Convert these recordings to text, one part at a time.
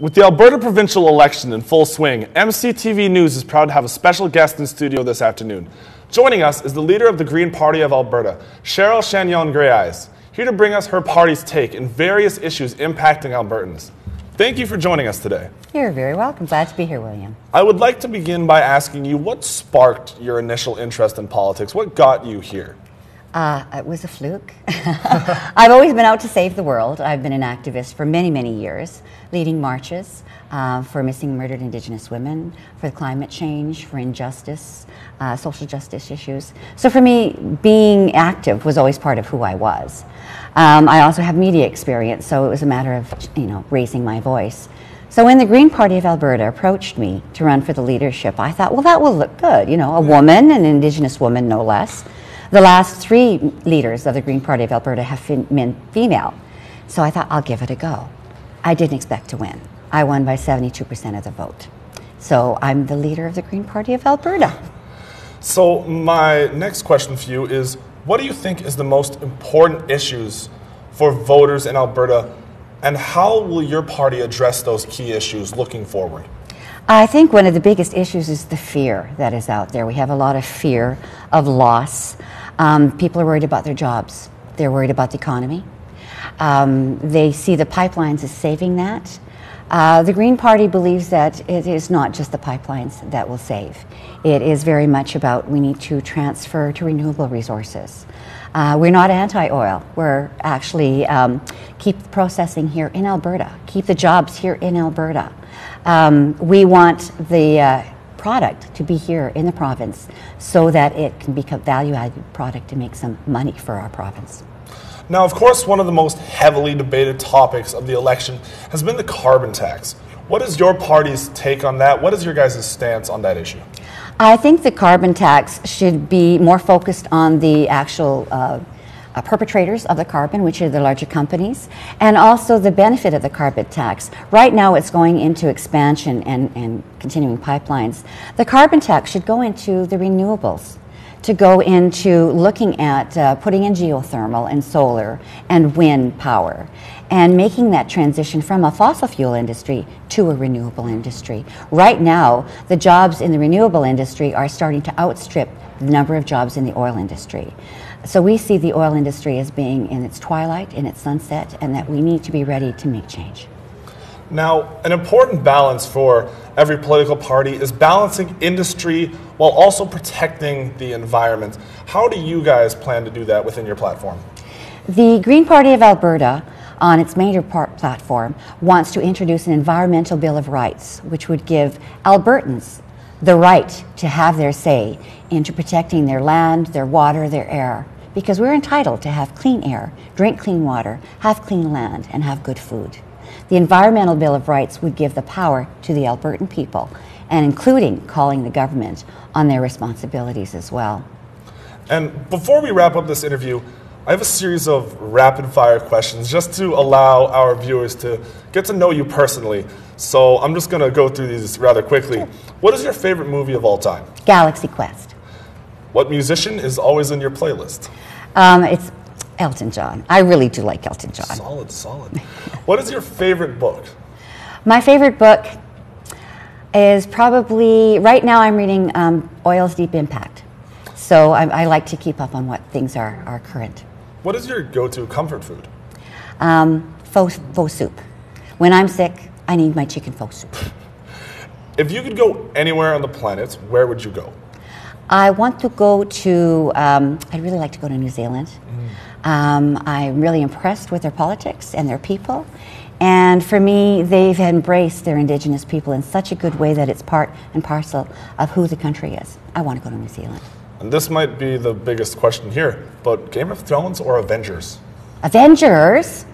With the Alberta provincial election in full swing, MCTV News is proud to have a special guest in studio this afternoon. Joining us is the leader of the Green Party of Alberta, Cheryle Chagnon-Greyeyes, here to bring us her party's take in various issues impacting Albertans. Thank you for joining us today. You're very welcome. Glad to be here, William. I would like to begin by asking you what sparked your initial interest in politics? What got you here? Uh, it was a fluke. I've always been out to save the world. I've been an activist for many, many years, leading marches uh, for missing murdered Indigenous women, for climate change, for injustice, uh, social justice issues. So for me, being active was always part of who I was. Um, I also have media experience, so it was a matter of you know raising my voice. So when the Green Party of Alberta approached me to run for the leadership, I thought, well, that will look good. You know, a woman, an Indigenous woman, no less the last three leaders of the Green Party of Alberta have been female. So I thought, I'll give it a go. I didn't expect to win. I won by 72% of the vote. So I'm the leader of the Green Party of Alberta. So my next question for you is, what do you think is the most important issues for voters in Alberta, and how will your party address those key issues looking forward? I think one of the biggest issues is the fear that is out there. We have a lot of fear of loss. Um, people are worried about their jobs. They're worried about the economy. Um, they see the pipelines as saving that. Uh, the Green Party believes that it is not just the pipelines that will save. It is very much about we need to transfer to renewable resources. Uh, we're not anti-oil. We're actually um, keep processing here in Alberta, keep the jobs here in Alberta. Um, we want the uh, product to be here in the province so that it can become value-added product to make some money for our province. Now, of course, one of the most heavily debated topics of the election has been the carbon tax. What is your party's take on that? What is your guys' stance on that issue? I think the carbon tax should be more focused on the actual uh, uh, perpetrators of the carbon, which are the larger companies, and also the benefit of the carbon tax. Right now, it's going into expansion and, and continuing pipelines. The carbon tax should go into the renewables to go into looking at uh, putting in geothermal and solar and wind power and making that transition from a fossil fuel industry to a renewable industry. Right now, the jobs in the renewable industry are starting to outstrip the number of jobs in the oil industry. So we see the oil industry as being in its twilight, in its sunset, and that we need to be ready to make change. Now, an important balance for every political party is balancing industry while also protecting the environment. How do you guys plan to do that within your platform? The Green Party of Alberta, on its major platform, wants to introduce an environmental bill of rights, which would give Albertans the right to have their say into protecting their land, their water, their air. Because we're entitled to have clean air, drink clean water, have clean land, and have good food. The Environmental Bill of Rights would give the power to the Albertan people, and including calling the government on their responsibilities as well. And before we wrap up this interview, I have a series of rapid fire questions just to allow our viewers to get to know you personally. So I'm just going to go through these rather quickly. Sure. What is your favorite movie of all time? Galaxy Quest. What musician is always in your playlist? Um, it's Elton John. I really do like Elton John. Solid, solid. what is your favorite book? My favorite book is probably, right now I'm reading um, Oil's Deep Impact. So I, I, like to keep up on what things are, are current. What is your go to comfort food? Um, pho, pho soup. When I'm sick, I need my chicken pho soup. If you could go anywhere on the planet, where would you go? I want to go to, um, I'd really like to go to New Zealand. Mm. Um, I'm really impressed with their politics and their people. And for me, they've embraced their Indigenous people in such a good way that it's part and parcel of who the country is. I want to go to New Zealand. And this might be the biggest question here, but Game of Thrones or Avengers? Avengers?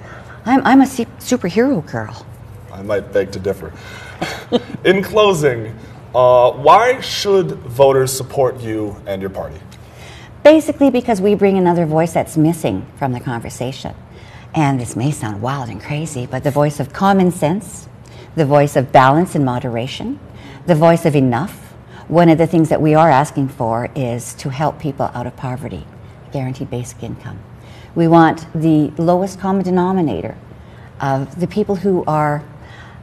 I'm, I'm a superhero girl. I might beg to differ. In closing, uh, why should voters support you and your party? Basically, because we bring another voice that's missing from the conversation. And this may sound wild and crazy, but the voice of common sense, the voice of balance and moderation, the voice of enough. One of the things that we are asking for is to help people out of poverty, guaranteed basic income. We want the lowest common denominator of the people who are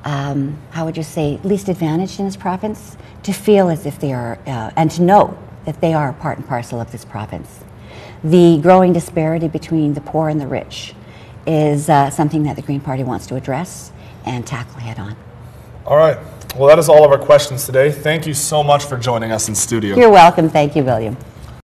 um, how would you say, least advantaged in this province to feel as if they are, uh, and to know that they are part and parcel of this province. The growing disparity between the poor and the rich is uh, something that the Green Party wants to address and tackle head on. All right. Well, that is all of our questions today. Thank you so much for joining us in studio. You're welcome. Thank you, William.